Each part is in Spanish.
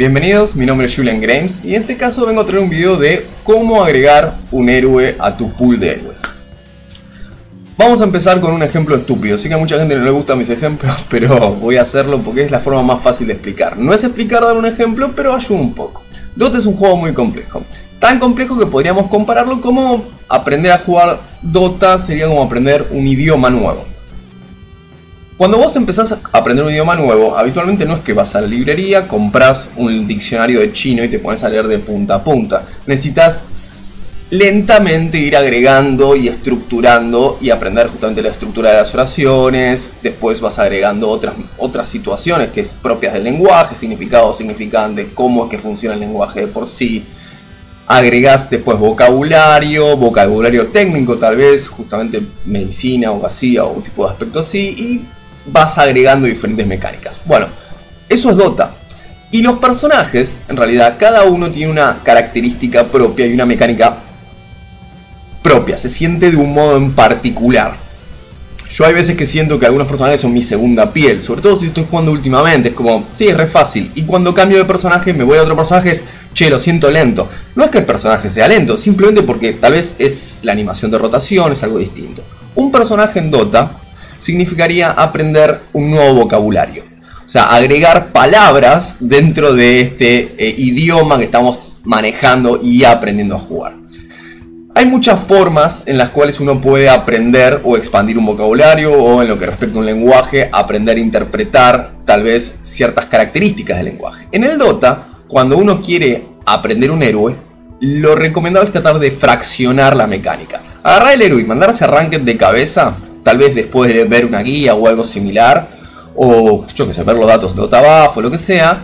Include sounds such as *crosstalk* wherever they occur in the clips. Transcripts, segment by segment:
Bienvenidos, mi nombre es Julian Grames y en este caso vengo a traer un video de cómo agregar un héroe a tu pool de héroes. Vamos a empezar con un ejemplo estúpido, sé que a mucha gente no le gustan mis ejemplos, *laughs* pero voy a hacerlo porque es la forma más fácil de explicar. No es explicar dar un ejemplo, pero ayuda un poco. Dota es un juego muy complejo, tan complejo que podríamos compararlo como aprender a jugar Dota sería como aprender un idioma nuevo. Cuando vos empezás a aprender un idioma nuevo, habitualmente no es que vas a la librería, compras un diccionario de chino y te pones a leer de punta a punta. Necesitas lentamente ir agregando y estructurando y aprender justamente la estructura de las oraciones. Después vas agregando otras, otras situaciones que es propias del lenguaje, significado significante, cómo es que funciona el lenguaje de por sí. Agregás después vocabulario, vocabulario técnico tal vez, justamente medicina o así, o un tipo de aspecto así, y vas agregando diferentes mecánicas. Bueno, eso es Dota. Y los personajes, en realidad, cada uno tiene una característica propia y una mecánica propia. Se siente de un modo en particular. Yo hay veces que siento que algunos personajes son mi segunda piel, sobre todo si estoy jugando últimamente, es como, sí, es re fácil. Y cuando cambio de personaje, me voy a otro personaje, es, che, lo siento lento. No es que el personaje sea lento, simplemente porque tal vez es la animación de rotación, es algo distinto. Un personaje en Dota significaría aprender un nuevo vocabulario. O sea, agregar palabras dentro de este eh, idioma que estamos manejando y aprendiendo a jugar. Hay muchas formas en las cuales uno puede aprender o expandir un vocabulario o en lo que respecta a un lenguaje, aprender a interpretar tal vez ciertas características del lenguaje. En el Dota, cuando uno quiere aprender un héroe, lo recomendable es tratar de fraccionar la mecánica. Agarrar el héroe y mandarse a ranked de cabeza tal vez después de ver una guía o algo similar, o yo que sé, ver los datos de Otavaf o lo que sea,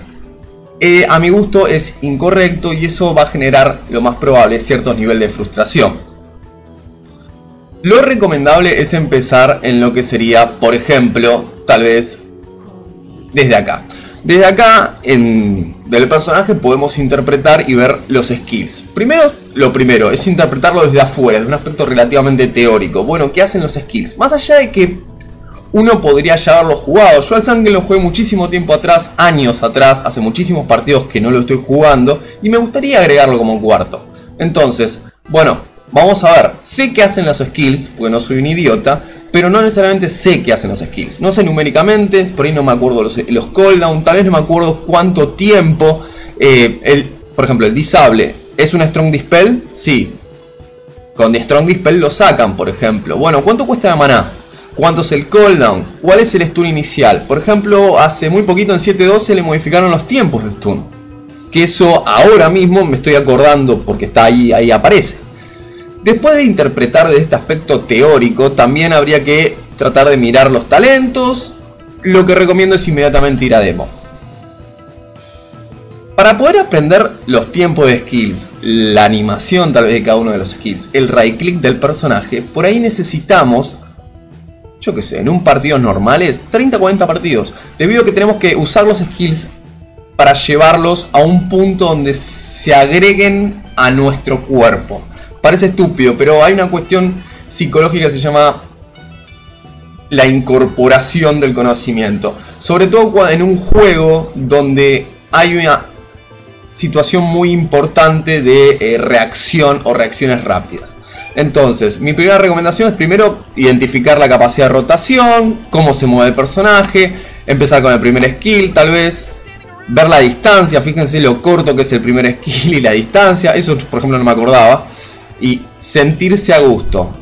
eh, a mi gusto es incorrecto y eso va a generar lo más probable cierto nivel de frustración. Lo recomendable es empezar en lo que sería, por ejemplo, tal vez desde acá. Desde acá, en, del personaje, podemos interpretar y ver los skills. Primero, lo primero, es interpretarlo desde afuera, de un aspecto relativamente teórico. Bueno, ¿qué hacen los skills? Más allá de que uno podría ya haberlo jugado. Yo al Sangre lo jugué muchísimo tiempo atrás, años atrás, hace muchísimos partidos que no lo estoy jugando. Y me gustaría agregarlo como cuarto. Entonces, bueno, vamos a ver. Sé qué hacen los skills, porque no soy un idiota pero no necesariamente sé qué hacen los skills. No sé numéricamente, por ahí no me acuerdo los, los cooldown, tal vez no me acuerdo cuánto tiempo. Eh, el, por ejemplo, el disable es un strong dispel, sí. Con strong dispel lo sacan, por ejemplo. Bueno, ¿cuánto cuesta de maná? ¿Cuánto es el cooldown? ¿Cuál es el stun inicial? Por ejemplo, hace muy poquito en 7.12 le modificaron los tiempos de stun. Que eso ahora mismo me estoy acordando porque está ahí, ahí aparece. Después de interpretar de este aspecto teórico, también habría que tratar de mirar los talentos. Lo que recomiendo es inmediatamente ir a demo. Para poder aprender los tiempos de skills, la animación tal vez de cada uno de los skills, el right click del personaje, por ahí necesitamos, yo que sé, en un partido normales, 30-40 partidos, debido a que tenemos que usar los skills para llevarlos a un punto donde se agreguen a nuestro cuerpo. Parece estúpido, pero hay una cuestión psicológica que se llama la incorporación del conocimiento. Sobre todo en un juego donde hay una situación muy importante de eh, reacción o reacciones rápidas. Entonces, mi primera recomendación es primero identificar la capacidad de rotación, cómo se mueve el personaje, empezar con el primer skill tal vez, ver la distancia, fíjense lo corto que es el primer skill y la distancia, eso por ejemplo no me acordaba y sentirse a gusto.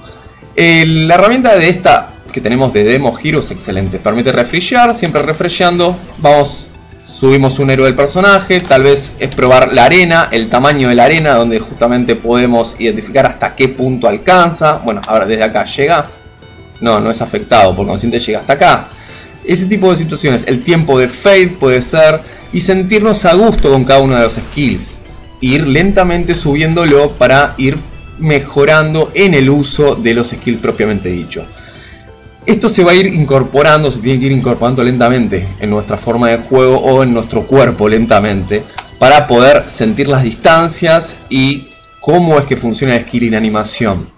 la herramienta de esta que tenemos de Demo Hero es excelente. Permite refreshear, siempre refresheando. Vamos, subimos un héroe del personaje. Tal vez es probar la arena, el tamaño de la arena, donde justamente podemos identificar hasta qué punto alcanza. Bueno, ahora desde acá llega. No, no es afectado, por consciente llega hasta acá. Ese tipo de situaciones, el tiempo de fade puede ser. Y sentirnos a gusto con cada uno de los skills. Ir lentamente subiéndolo para ir mejorando en el uso de los skills propiamente dicho. Esto se va a ir incorporando, se tiene que ir incorporando lentamente en nuestra forma de juego o en nuestro cuerpo lentamente para poder sentir las distancias y cómo es que funciona el skill en animación.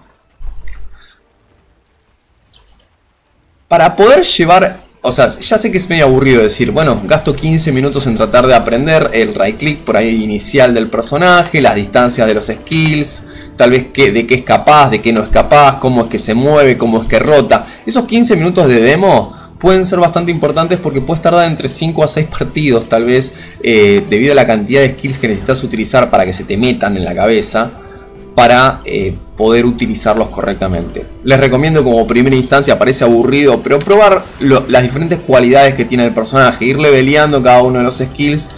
Para poder llevar o sea, ya sé que es medio aburrido decir, bueno, gasto 15 minutos en tratar de aprender el right click por ahí inicial del personaje, las distancias de los skills, tal vez de qué es capaz, de qué no es capaz, cómo es que se mueve, cómo es que rota. Esos 15 minutos de demo pueden ser bastante importantes porque puedes tardar entre 5 a 6 partidos tal vez eh, debido a la cantidad de skills que necesitas utilizar para que se te metan en la cabeza para eh, poder utilizarlos correctamente. Les recomiendo como primera instancia, parece aburrido, pero probar las diferentes cualidades que tiene el personaje, ir leveleando cada uno de los skills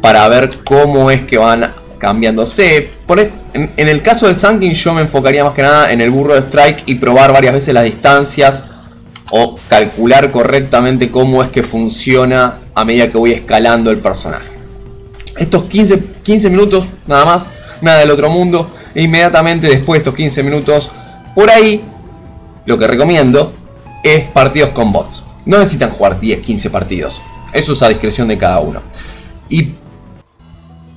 para ver cómo es que van cambiándose. Por, en, en el caso del Sunking yo me enfocaría más que nada en el burro de Strike y probar varias veces las distancias o calcular correctamente cómo es que funciona a medida que voy escalando el personaje. Estos 15, 15 minutos nada más, nada del otro mundo. E inmediatamente después de estos 15 minutos, por ahí, lo que recomiendo es partidos con bots. No necesitan jugar 10, 15 partidos. Eso es a discreción de cada uno. Y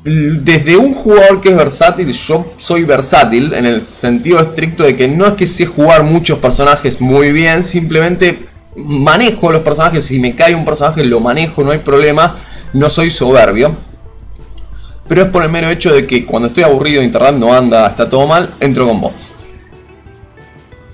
desde un jugador que es versátil, yo soy versátil en el sentido estricto de que no es que sé jugar muchos personajes muy bien, simplemente manejo los personajes, si me cae un personaje lo manejo, no hay problema, no soy soberbio. Pero es por el mero hecho de que cuando estoy aburrido, internet no anda, está todo mal, entro con bots.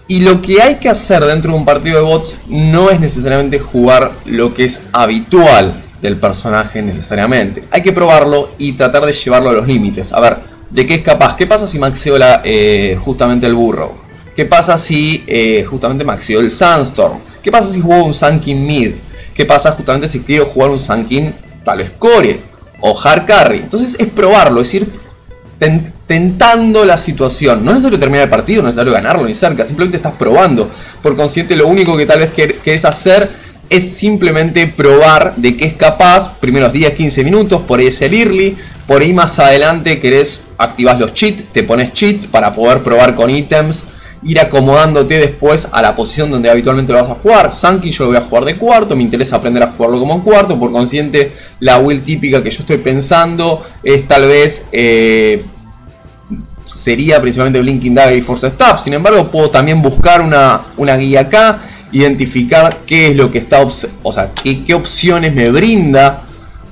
Y lo que hay que hacer dentro de un partido de bots no es necesariamente jugar lo que es habitual del personaje necesariamente. Hay que probarlo y tratar de llevarlo a los límites. A ver, ¿de qué es capaz? ¿Qué pasa si maxeo la, eh, justamente el burro? ¿Qué pasa si eh, justamente maxeo el Sandstorm? ¿Qué pasa si juego un Sunkin Mid? ¿Qué pasa justamente si quiero jugar un Sunkin tal vez Core o Hard Carry? Entonces es probarlo, es ir tentando la situación. No es necesario terminar el partido, no es necesario ganarlo ni cerca, simplemente estás probando. Por consciente lo único que tal vez querés hacer es simplemente probar de qué es capaz, primeros 10, 15 minutos, por ahí es el early, por ahí más adelante querés activar los cheats, te pones cheats para poder probar con ítems, ir acomodándote después a la posición donde habitualmente lo vas a jugar. Sanky yo lo voy a jugar de cuarto, me interesa aprender a jugarlo como un cuarto, por consciente la will típica que yo estoy pensando es tal vez... Eh, sería principalmente Blinking Dagger y Force Staff, sin embargo puedo también buscar una, una guía acá identificar qué es lo que está, o sea, qué, opciones me brinda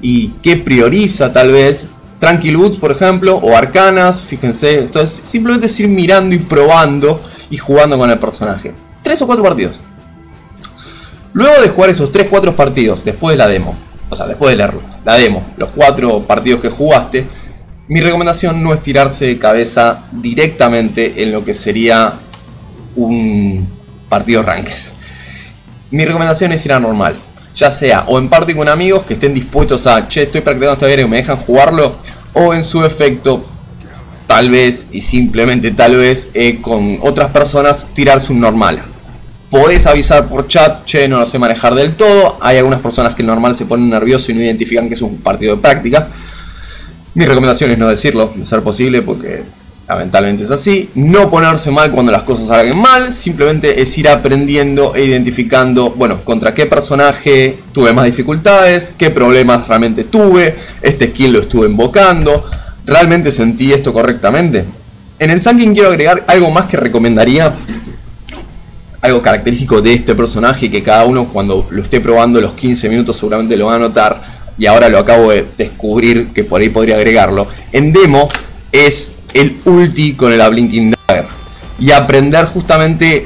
y qué prioriza tal vez. Tranquil Boots, por ejemplo, o Arcanas, fíjense. Entonces, simplemente es ir mirando y probando y jugando con el personaje. Tres o cuatro partidos. Luego de jugar esos 3-4 partidos, después de la demo, o sea, después de leerlo, la demo, los cuatro partidos que jugaste, mi recomendación no es tirarse de cabeza directamente en lo que sería un partido ranked mi recomendación es ir a normal. Ya sea o en parte con amigos que estén dispuestos a, che, estoy practicando esta video y me dejan jugarlo, o en su efecto, tal vez y simplemente tal vez eh, con otras personas tirarse un normal. Podés avisar por chat, che, no lo sé manejar del todo. Hay algunas personas que el normal se ponen nerviosos y no identifican que es un partido de práctica. Mi recomendación es no decirlo, de ser posible, porque Lamentablemente es así. No ponerse mal cuando las cosas salgan mal. Simplemente es ir aprendiendo e identificando, bueno, contra qué personaje tuve más dificultades, qué problemas realmente tuve, este skill lo estuve invocando. ¿Realmente sentí esto correctamente? En el Sanking quiero agregar algo más que recomendaría. Algo característico de este personaje que cada uno cuando lo esté probando los 15 minutos seguramente lo va a notar. Y ahora lo acabo de descubrir que por ahí podría agregarlo. En demo es el ulti con el Blinking Dagger. Y aprender justamente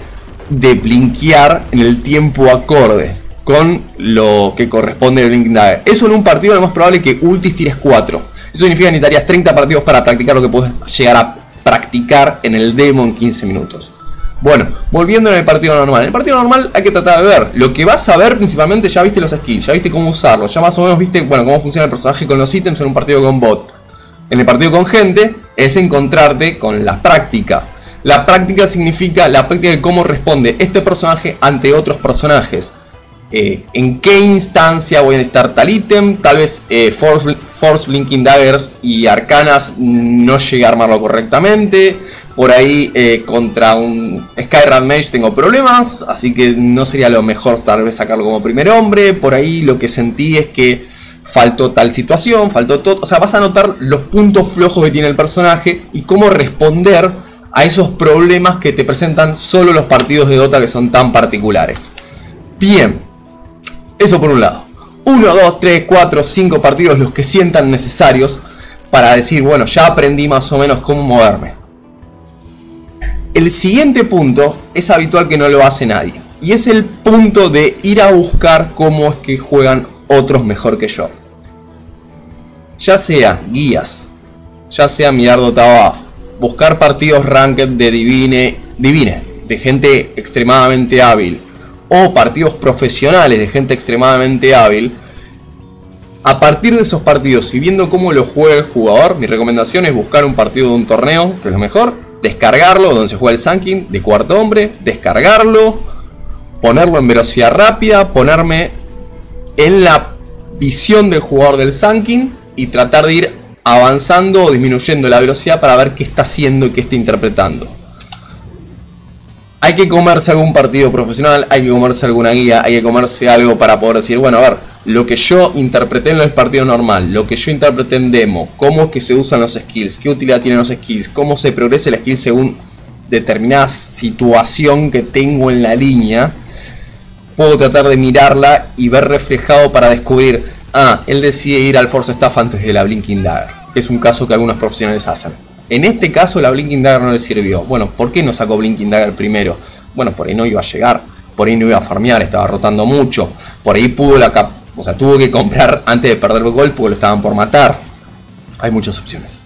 de blinkear en el tiempo acorde con lo que corresponde al Blinking Dagger. Eso en un partido lo más probable que ultis tires 4. Eso significa que necesitarías 30 partidos para practicar lo que puedes llegar a practicar en el demo en 15 minutos. Bueno, volviendo en el partido normal. En el partido normal hay que tratar de ver. Lo que vas a ver principalmente, ya viste los skills, ya viste cómo usarlos, ya más o menos viste bueno, cómo funciona el personaje con los ítems en un partido con bot. En el partido con gente es encontrarte con la práctica. La práctica significa la práctica de cómo responde este personaje ante otros personajes. Eh, en qué instancia voy a necesitar tal ítem, tal vez eh, Force, Force, Blinking Daggers y Arcanas no llegué a armarlo correctamente. Por ahí eh, contra un Skyram Mage tengo problemas, así que no sería lo mejor tal vez sacarlo como primer hombre. Por ahí lo que sentí es que faltó tal situación, faltó todo. O sea, vas a notar los puntos flojos que tiene el personaje y cómo responder a esos problemas que te presentan solo los partidos de Dota que son tan particulares. Bien, Eso por un lado. 1, 2, 3, 4, 5 partidos los que sientan necesarios para decir, bueno, ya aprendí más o menos cómo moverme. El siguiente punto es habitual que no lo hace nadie. Y es el punto de ir a buscar cómo es que juegan otros mejor que yo. Ya sea guías, ya sea mirar Dotawaf, buscar partidos ranked de Divine, Divine, de gente extremadamente hábil, o partidos profesionales de gente extremadamente hábil, a partir de esos partidos y viendo cómo lo juega el jugador, mi recomendación es buscar un partido de un torneo, que es lo mejor, descargarlo, donde se juega el Sanking de cuarto hombre, descargarlo, ponerlo en velocidad rápida, ponerme en la visión del jugador del Sanking y tratar de ir avanzando o disminuyendo la velocidad para ver qué está haciendo y qué está interpretando. Hay que comerse algún partido profesional, hay que comerse alguna guía, hay que comerse algo para poder decir, bueno, a ver, lo que yo interpreté en el partido normal, lo que yo interpreté en demo, cómo que se usan los skills, qué utilidad tienen los skills, cómo se progresa el skill según determinada situación que tengo en la línea, puedo tratar de mirarla y ver reflejado para descubrir, ah, él decide ir al Force Staff antes de la Blinking Dagger, que es un caso que algunos profesionales hacen. En este caso la Blinking Dagger no le sirvió. Bueno, ¿por qué no sacó Blinking Dagger primero? Bueno, por ahí no iba a llegar, por ahí no iba a farmear, estaba rotando mucho, por ahí pudo la, o sea, tuvo que comprar *laughs* antes de perder el gol porque lo estaban por matar. Hay muchas opciones.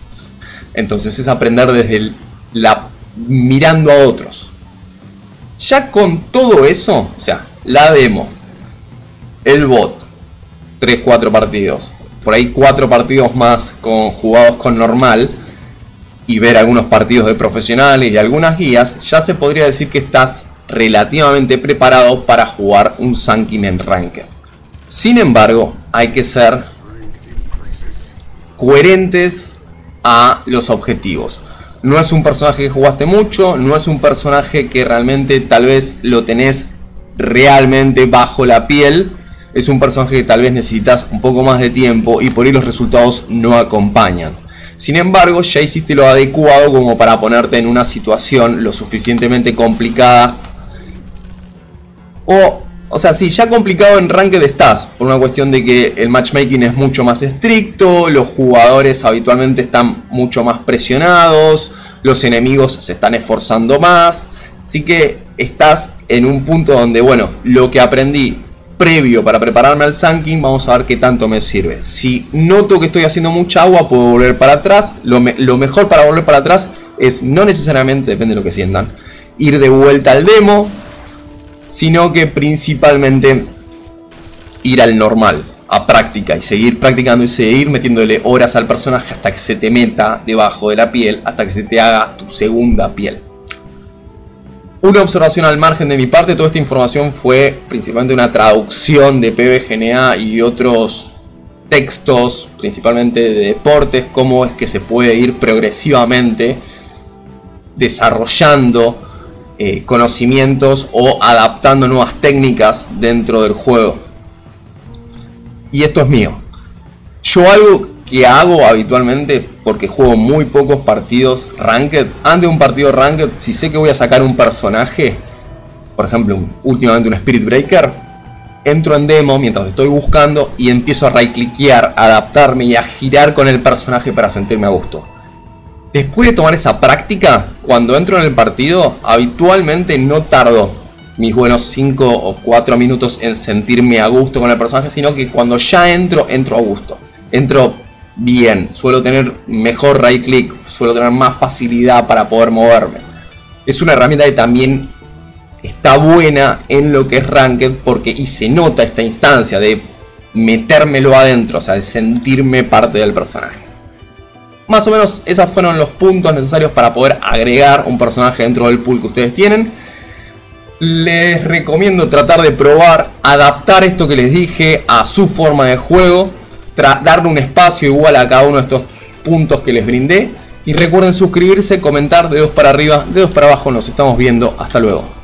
Entonces es aprender desde la mirando a otros. Ya con todo eso, o sea, la demo, el bot, 3-4 partidos, por ahí 4 partidos más con, jugados con normal y ver algunos partidos de profesionales y algunas guías, ya se podría decir que estás relativamente preparado para jugar un Sankin en Ranked. Sin embargo, hay que ser coherentes a los objetivos. No es un personaje que jugaste mucho, no es un personaje que realmente tal vez lo tenés realmente bajo la piel. Es un personaje que tal vez necesitas un poco más de tiempo y por ahí los resultados no acompañan. Sin embargo, ya hiciste lo adecuado como para ponerte en una situación lo suficientemente complicada. O o sea, sí, ya complicado en Ranked estás, por una cuestión de que el matchmaking es mucho más estricto, los jugadores habitualmente están mucho más presionados, los enemigos se están esforzando más, así que estás en un punto donde, bueno, lo que aprendí previo para prepararme al Sanking, vamos a ver qué tanto me sirve. Si noto que estoy haciendo mucha agua, puedo volver para atrás. Lo, lo mejor para volver para atrás es no necesariamente, depende de lo que sientan, ir de vuelta al demo, sino que principalmente ir al normal, a práctica y seguir practicando y seguir metiéndole horas al personaje hasta que se te meta debajo de la piel, hasta que se te haga tu segunda piel. Una observación al margen de mi parte, toda esta información fue principalmente una traducción de PBGNA y otros textos, principalmente de deportes, cómo es que se puede ir progresivamente desarrollando eh, conocimientos o adaptando nuevas técnicas dentro del juego. Y esto es mío. Yo algo que hago habitualmente, porque juego muy pocos partidos ranked, antes de un partido ranked, si sé que voy a sacar un personaje, por ejemplo, últimamente un Spirit Breaker, entro en demo mientras estoy buscando y empiezo a right clickear, adaptarme y a girar con el personaje para sentirme a gusto. Después de tomar esa práctica, cuando entro en el partido, habitualmente no tardo mis buenos 5 o 4 minutos en sentirme a gusto con el personaje, sino que cuando ya entro, entro a gusto. Entro bien, suelo tener mejor right click, suelo tener más facilidad para poder moverme. Es una herramienta que también está buena en lo que es Ranked porque y se nota esta instancia de metérmelo adentro, o sea, de sentirme parte del personaje. Más o menos esos fueron los puntos necesarios para poder agregar un personaje dentro del pool que ustedes tienen. Les recomiendo tratar de probar, adaptar esto que les dije a su forma de juego, darle un espacio igual a cada uno de estos puntos que les brindé. Y recuerden suscribirse, comentar, dedos para arriba, dedos para abajo, nos estamos viendo, hasta luego.